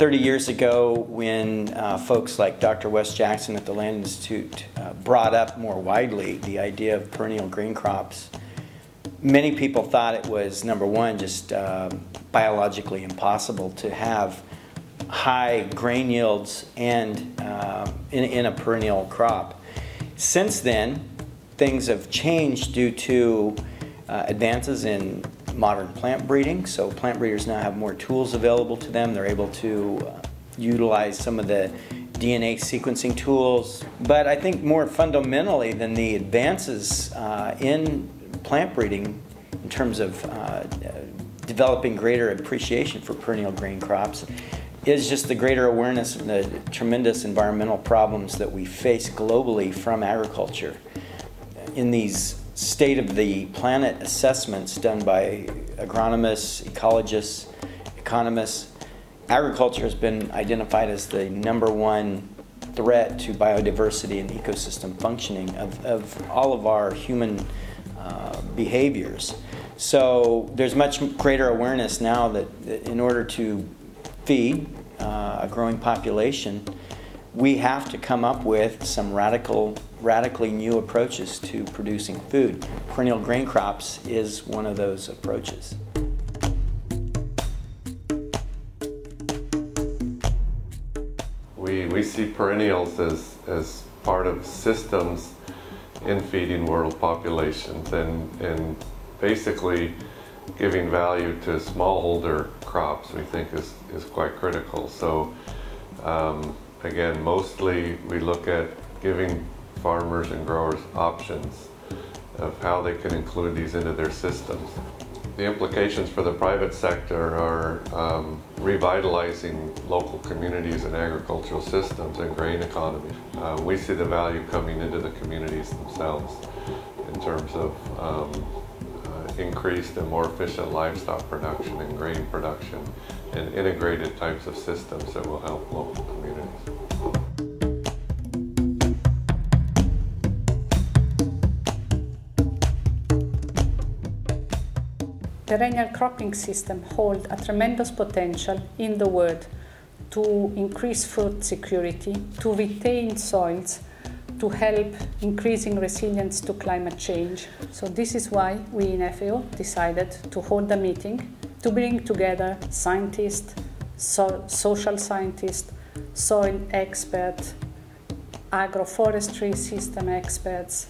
30 years ago, when uh, folks like Dr. Wes Jackson at the Land Institute uh, brought up more widely the idea of perennial grain crops, many people thought it was, number one, just uh, biologically impossible to have high grain yields and uh, in, in a perennial crop. Since then, things have changed due to uh, advances in modern plant breeding. So plant breeders now have more tools available to them. They're able to uh, utilize some of the DNA sequencing tools. But I think more fundamentally than the advances uh, in plant breeding in terms of uh, developing greater appreciation for perennial grain crops is just the greater awareness of the tremendous environmental problems that we face globally from agriculture. In these state of the planet assessments done by agronomists, ecologists, economists, agriculture has been identified as the number one threat to biodiversity and ecosystem functioning of, of all of our human uh, behaviors. So there's much greater awareness now that, in order to feed uh, a growing population, we have to come up with some radical, radically new approaches to producing food. Perennial grain crops is one of those approaches. We, we see perennials as, as part of systems in feeding world populations and, and basically giving value to smallholder crops we think is, is quite critical. So um, again, mostly we look at giving farmers and growers options of how they can include these into their systems. The implications for the private sector are um, revitalizing local communities and agricultural systems and grain economy. Uh, we see the value coming into the communities themselves in terms of um, uh, increased and more efficient livestock production and grain production and integrated types of systems that will help local perennial cropping system hold a tremendous potential in the world to increase food security, to retain soils, to help increasing resilience to climate change. So this is why we in FAO decided to hold a meeting to bring together scientists, so social scientists, soil experts, agroforestry system experts,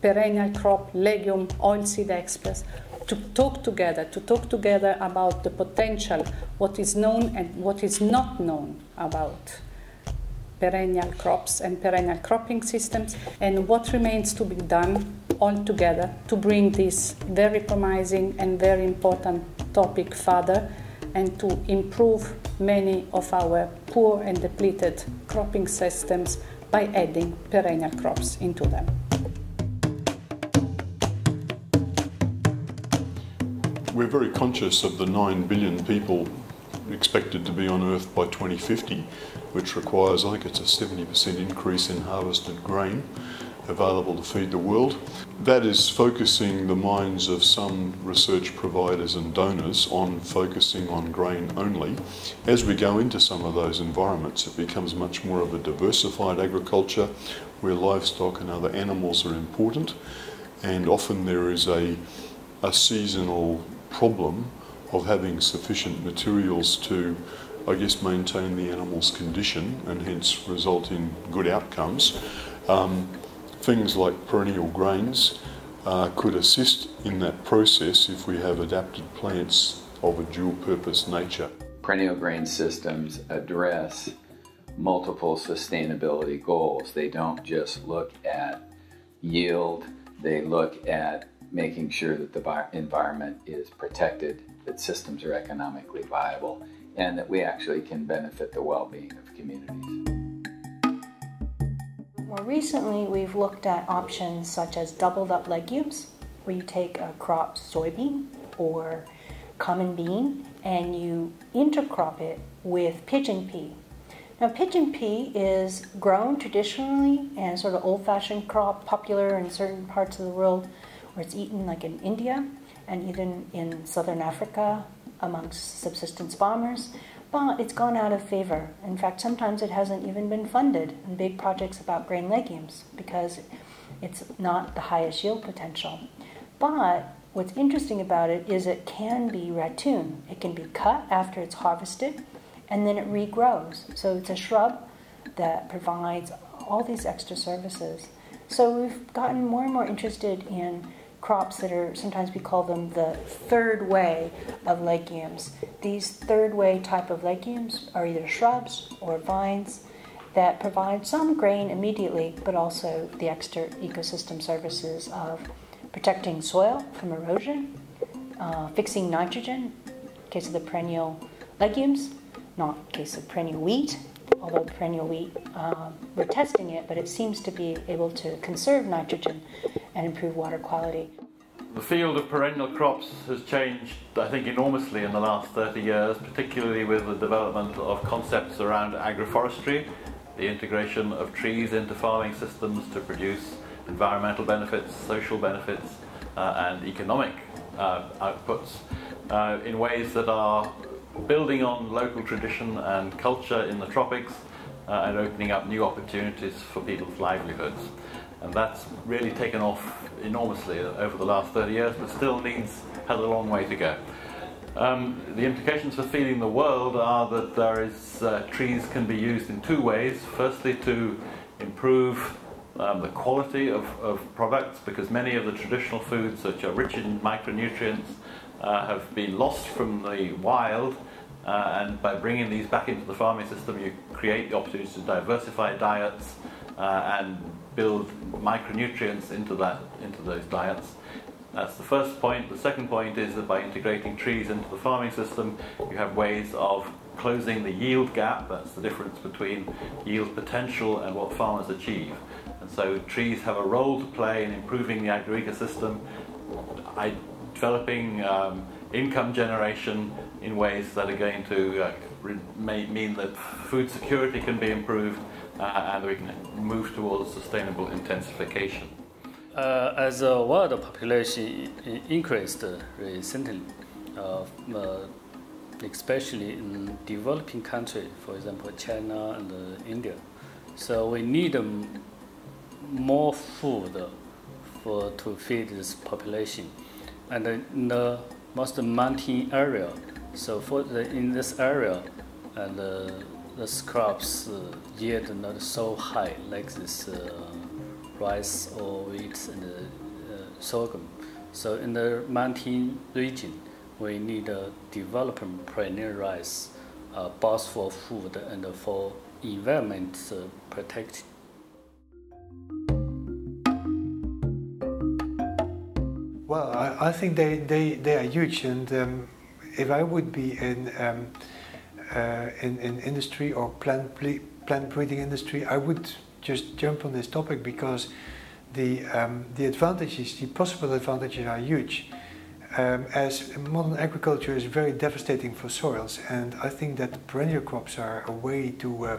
perennial crop, legume, oilseed experts to talk together, to talk together about the potential, what is known and what is not known about perennial crops and perennial cropping systems, and what remains to be done all together to bring this very promising and very important topic further and to improve many of our poor and depleted cropping systems by adding perennial crops into them. We're very conscious of the 9 billion people expected to be on Earth by 2050, which requires, I think it's a 70% increase in harvested grain available to feed the world. That is focusing the minds of some research providers and donors on focusing on grain only. As we go into some of those environments, it becomes much more of a diversified agriculture where livestock and other animals are important, and often there is a, a seasonal problem of having sufficient materials to, I guess, maintain the animal's condition and hence result in good outcomes. Um, things like perennial grains uh, could assist in that process if we have adapted plants of a dual purpose nature. Perennial grain systems address multiple sustainability goals. They don't just look at yield, they look at making sure that the environment is protected, that systems are economically viable, and that we actually can benefit the well-being of communities. More recently, we've looked at options such as doubled up legumes, where you take a crop soybean or common bean and you intercrop it with pigeon pea. Now, pigeon pea is grown traditionally and sort of old fashioned crop, popular in certain parts of the world where it's eaten like in India and even in southern Africa amongst subsistence farmers. but it's gone out of favor. In fact, sometimes it hasn't even been funded in big projects about grain legumes because it's not the highest yield potential. But what's interesting about it is it can be ratoon. It can be cut after it's harvested and then it regrows. So it's a shrub that provides all these extra services. So we've gotten more and more interested in crops that are sometimes we call them the third way of legumes. These third way type of legumes are either shrubs or vines that provide some grain immediately, but also the extra ecosystem services of protecting soil from erosion, uh, fixing nitrogen, in case of the perennial legumes, not in case of perennial wheat, although perennial wheat, um, we're testing it, but it seems to be able to conserve nitrogen and improve water quality. The field of perennial crops has changed, I think, enormously in the last 30 years, particularly with the development of concepts around agroforestry, the integration of trees into farming systems to produce environmental benefits, social benefits, uh, and economic uh, outputs uh, in ways that are building on local tradition and culture in the tropics uh, and opening up new opportunities for people's livelihoods. And that's really taken off enormously over the last 30 years, but still needs, has a long way to go. Um, the implications for feeding the world are that there is, uh, trees can be used in two ways. Firstly, to improve um, the quality of, of, products, because many of the traditional foods, which are rich in micronutrients, uh, have been lost from the wild. Uh, and by bringing these back into the farming system, you create the opportunity to diversify diets uh, and build micronutrients into that into those diets. That's the first point. The second point is that by integrating trees into the farming system, you have ways of closing the yield gap. That's the difference between yield potential and what farmers achieve. And so trees have a role to play in improving the agroecosystem, developing um, income generation in ways that are going to uh, mean that food security can be improved and we can move towards sustainable intensification. Uh, as the world population increased recently, uh, uh, especially in developing countries, for example, China and India, so we need um, more food for to feed this population, and in the most mountain area. So for the, in this area, and the crops uh, yield not so high like this uh, rice or wheat and uh, sorghum. So in the mountain region, we need a development perennial rice, uh, both for food and for environment protection. Well, I, I, think they, they, they are huge, and um, if I would be in um, uh, in, in industry or plant, plant breeding industry, I would just jump on this topic because the, um, the advantages, the possible advantages are huge. Um, as modern agriculture is very devastating for soils and I think that perennial crops are a way to uh,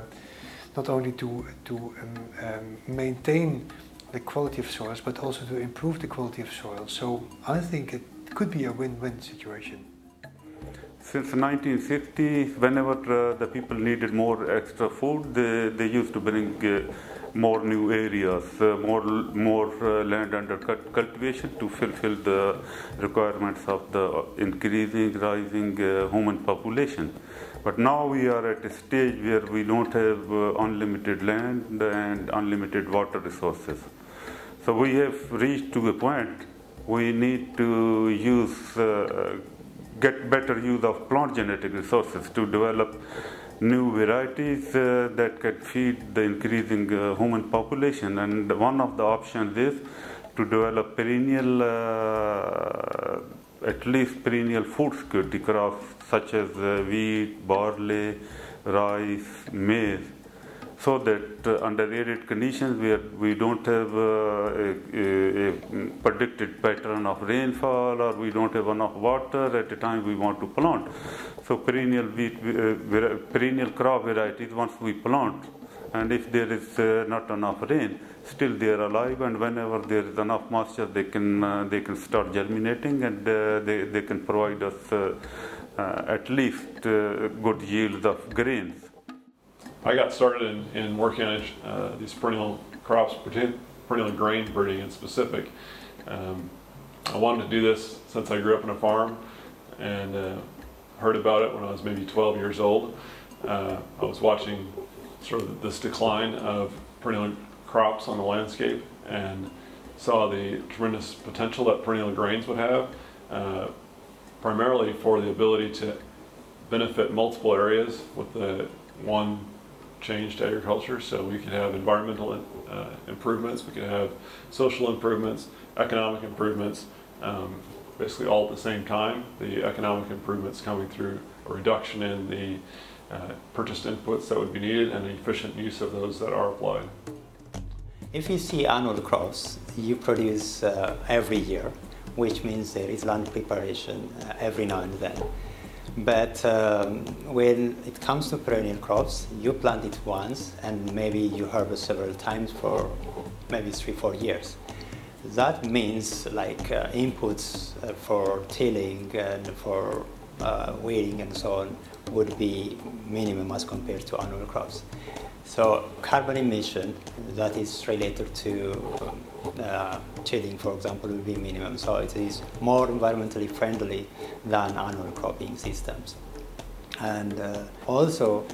not only to, to um, um, maintain the quality of soils but also to improve the quality of soil. So I think it could be a win-win situation. Since 1960, whenever uh, the people needed more extra food, they, they used to bring uh, more new areas, uh, more more uh, land under cultivation to fulfill the requirements of the increasing, rising uh, human population. But now we are at a stage where we don't have uh, unlimited land and unlimited water resources. So we have reached to a point we need to use get better use of plant genetic resources to develop new varieties uh, that can feed the increasing uh, human population. And one of the options is to develop perennial, uh, at least perennial food security crops such as uh, wheat, barley, rice, maize so that uh, under arid conditions where we don't have uh, a, a, predicted pattern of rainfall or we don't have enough water at the time we want to plant. So perennial wheat, uh, perennial crop varieties once we plant and if there is uh, not enough rain, still they are alive and whenever there is enough moisture they can uh, they can start germinating and uh, they, they can provide us at least good yields of grains. I got started in, in working on uh, these perennial crops, perennial grain breeding in specific. Um, I wanted to do this since I grew up on a farm and uh, heard about it when I was maybe 12 years old. Uh, I was watching sort of this decline of perennial crops on the landscape and saw the tremendous potential that perennial grains would have, uh, primarily for the ability to benefit multiple areas with the one change to agriculture. So we could have environmental uh, improvements, we could have social improvements, economic improvements, um, basically all at the same time. The economic improvements coming through a reduction in the uh, purchased inputs that would be needed and efficient use of those that are applied. If you see annual crops, you produce uh, every year, which means there is land preparation uh, every now and then. But um, when it comes to perennial crops, you plant it once and maybe you harvest several times for maybe three, four years. That means like uh, inputs uh, for tilling and for uh, weeding and so on would be minimum as compared to annual crops. So carbon emission that is related to uh, tilling, for example, will be minimum. So it is more environmentally friendly than annual cropping systems. And uh, also,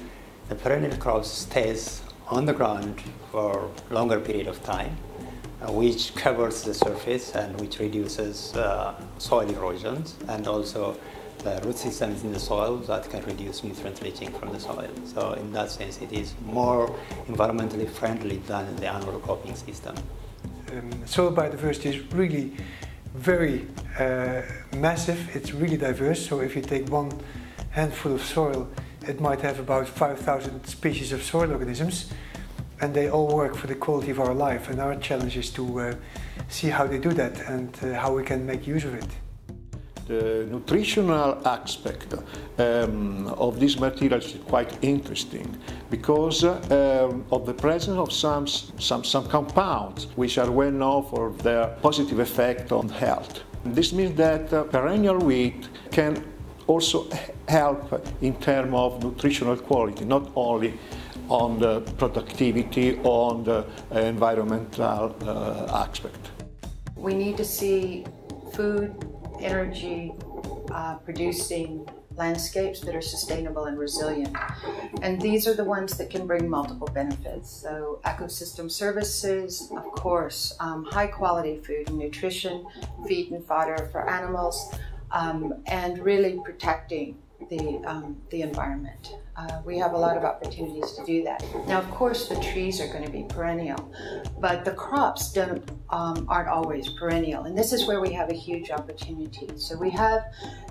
the perennial crop stays on the ground for longer period of time, uh, which covers the surface and which reduces uh, soil erosions and also the root systems in the soil that can reduce nutrient leaching from the soil. So in that sense, it is more environmentally friendly than the annual cropping system. Um, soil biodiversity is really very uh, massive, it's really diverse. So if you take one handful of soil, it might have about 5,000 species of soil organisms and they all work for the quality of our life. And our challenge is to uh, see how they do that and uh, how we can make use of it the nutritional aspect um, of these materials is quite interesting because um, of the presence of some, some, some compounds which are well known for their positive effect on health. This means that uh, perennial wheat can also help in terms of nutritional quality, not only on the productivity, on the environmental uh, aspect. We need to see food energy uh, producing landscapes that are sustainable and resilient. And these are the ones that can bring multiple benefits. So ecosystem services, of course, um, high quality food and nutrition, feed and fodder for animals, um, and really protecting the, um, the environment. Uh, we have a lot of opportunities to do that. Now, of course, the trees are going to be perennial, but the crops don't, um, aren't always perennial. And this is where we have a huge opportunity. So we have,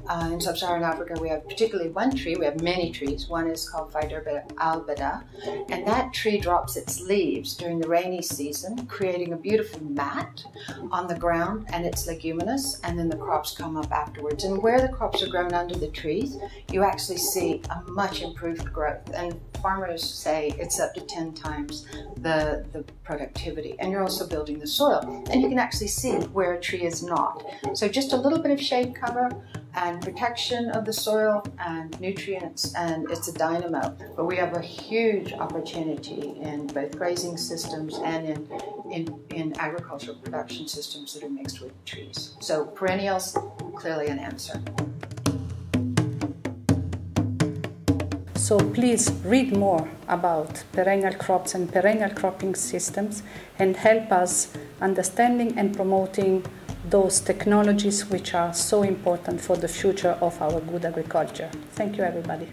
uh, in sub-Saharan Africa, we have particularly one tree, we have many trees. One is called Faidherbia albida, and that tree drops its leaves during the rainy season, creating a beautiful mat on the ground, and it's leguminous, and then the crops come up afterwards. And where the crops are grown under the trees, you actually see a much improved growth. And farmers say it's up to 10 times the, the productivity. And you're also building the soil. And you can actually see where a tree is not. So just a little bit of shade cover and protection of the soil and nutrients, and it's a dynamo. But we have a huge opportunity in both grazing systems and in, in, in agricultural production systems that are mixed with trees. So perennials, clearly an answer. So please read more about perennial crops and perennial cropping systems and help us understanding and promoting those technologies which are so important for the future of our good agriculture. Thank you everybody.